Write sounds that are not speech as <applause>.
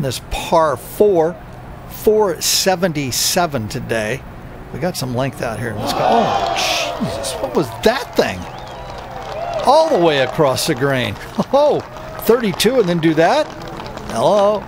This par four, 477 today. We got some length out here. Let's go. Oh, Jesus. What was that thing? All the way across the green. <laughs> Oh, 32 and then do that? Hello.